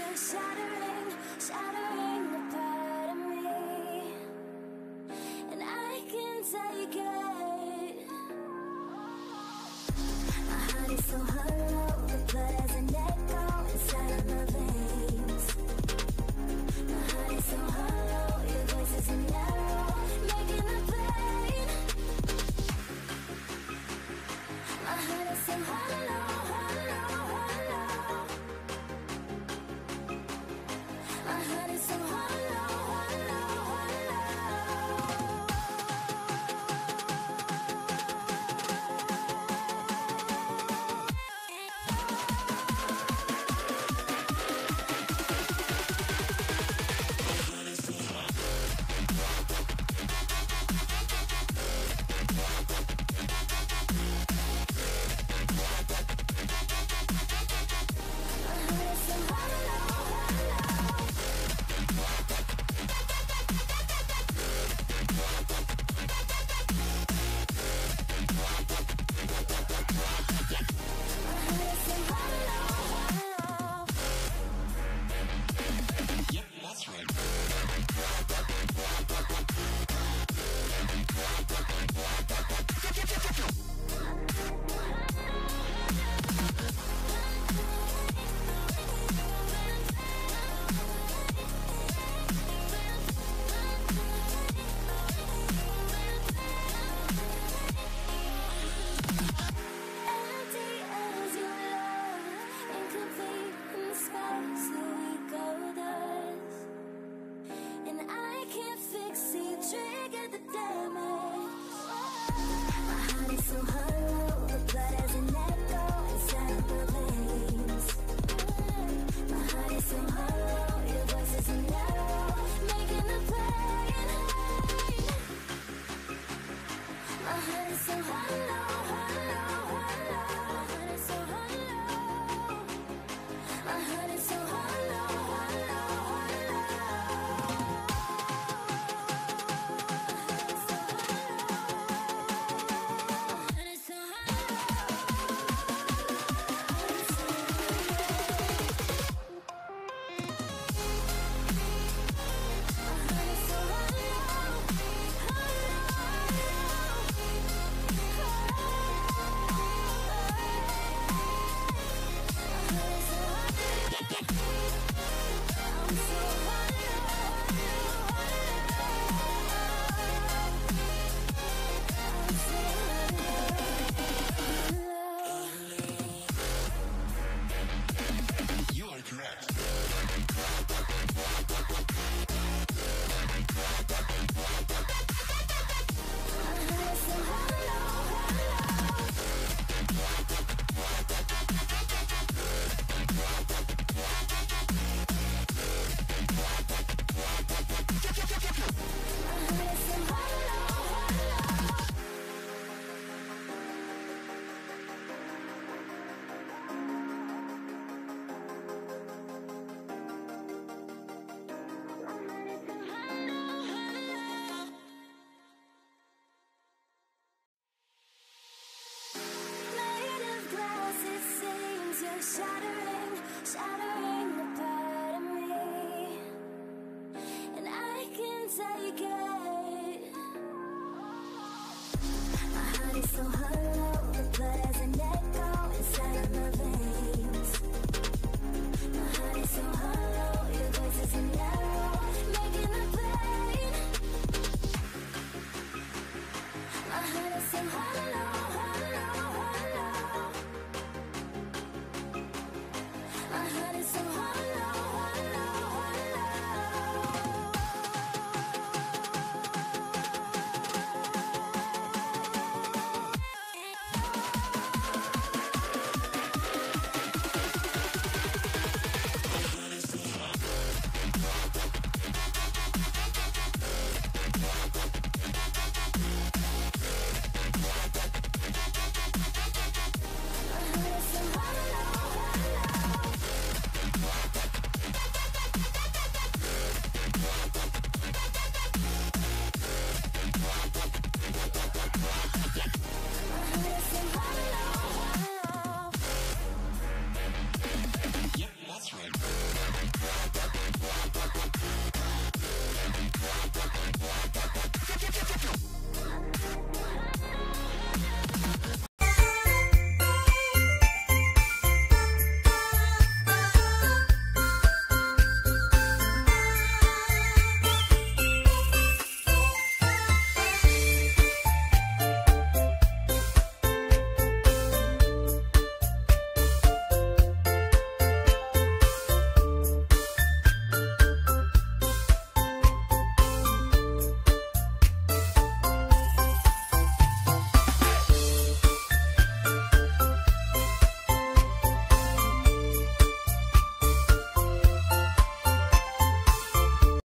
Shattering, shattering a part of me. And I can take it. My heart is so hollow, the blood has an echo inside of my veins. My heart is so hollow, your voice is in so hard so hard.